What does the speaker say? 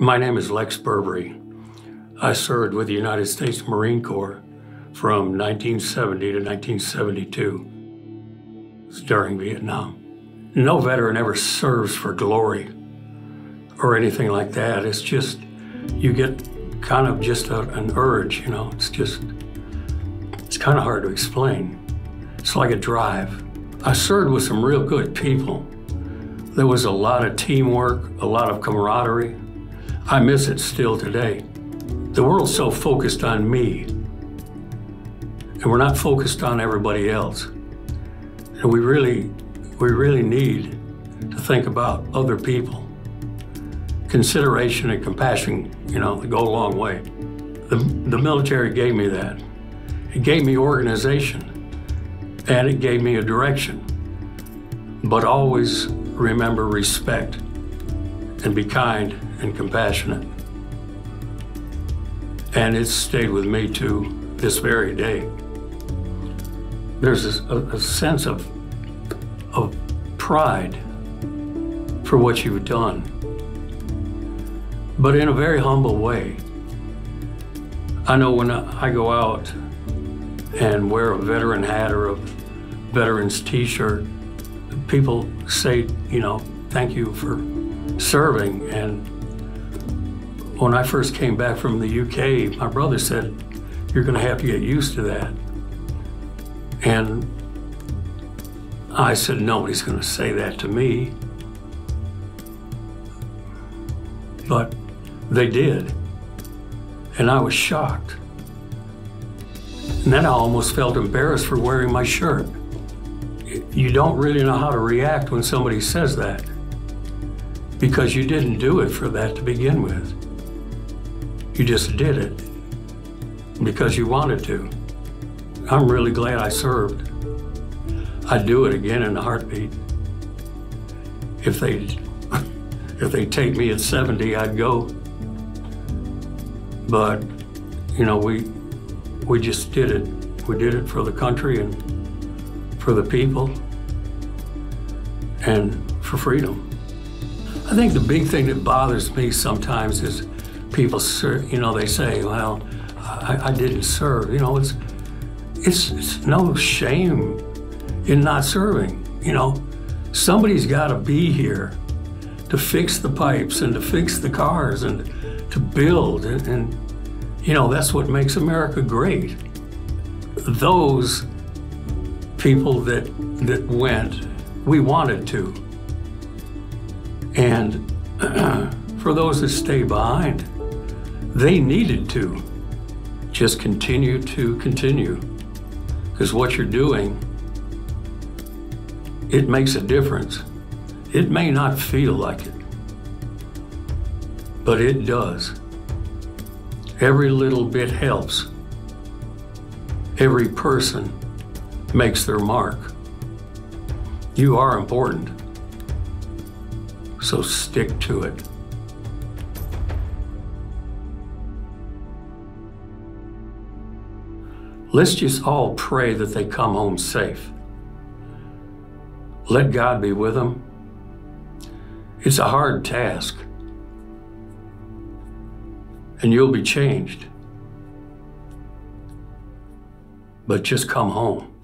My name is Lex Burbury. I served with the United States Marine Corps from 1970 to 1972 during Vietnam. No veteran ever serves for glory or anything like that. It's just, you get kind of just a, an urge, you know, it's just, it's kind of hard to explain. It's like a drive. I served with some real good people. There was a lot of teamwork, a lot of camaraderie. I miss it still today. The world's so focused on me, and we're not focused on everybody else. And we really, we really need to think about other people. Consideration and compassion, you know, go a long way. The, the military gave me that. It gave me organization, and it gave me a direction. But always remember respect and be kind and compassionate. And it's stayed with me to this very day. There's a, a sense of, of pride for what you've done, but in a very humble way. I know when I go out and wear a veteran hat or a veteran's t-shirt, people say, you know, thank you for serving. And when I first came back from the UK, my brother said, you're going to have to get used to that. And I said, nobody's going to say that to me. But they did. And I was shocked. And then I almost felt embarrassed for wearing my shirt. You don't really know how to react when somebody says that because you didn't do it for that to begin with. You just did it because you wanted to. I'm really glad I served. I'd do it again in a heartbeat. If they if they take me at 70, I'd go. But you know, we we just did it. We did it for the country and for the people and for freedom. I think the big thing that bothers me sometimes is people, you know, they say, well, I, I didn't serve. You know, it's it's, it's no shame in not serving. You know, somebody's got to be here to fix the pipes and to fix the cars and to build. And, and, you know, that's what makes America great. Those people that, that went, we wanted to. And for those that stay behind, they needed to just continue to continue. Because what you're doing, it makes a difference. It may not feel like it, but it does. Every little bit helps. Every person makes their mark. You are important, so stick to it. Let's just all pray that they come home safe. Let God be with them. It's a hard task, and you'll be changed. But just come home.